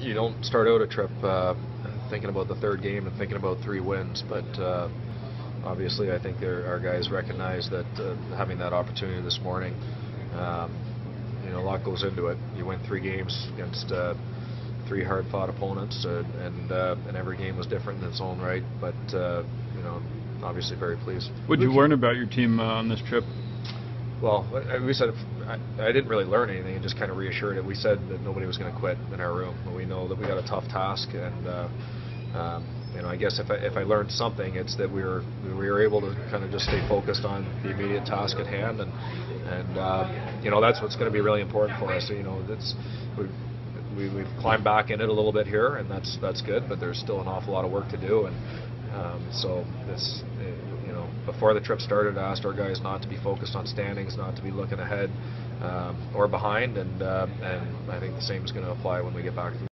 You don't start out a trip uh, thinking about the third game and thinking about three wins, but uh, obviously I think our guys recognize that uh, having that opportunity this morning, um, you know, a lot goes into it. You win three games against uh, three hard-fought opponents, uh, and uh, and every game was different in its own right. But you know, obviously very pleased. What did you learn about your team on this trip? Well, we said I, didn't really learn anything. It just kind of reassured it. We said that nobody was going to quit in our room. We know that we got a tough task, and uh, um, you know, I guess if I, if I learned something, it's that we were we were able to kind of just stay focused on the immediate task at hand, and and uh, you know that's what's going to be really important for us. So, you know, that's we we we've climbed back in it a little bit here, and that's that's good. But there's still an awful lot of work to do, and um, so this before the trip started, I asked our guys not to be focused on standings, not to be looking ahead um, or behind, and uh, and I think the same is going to apply when we get back.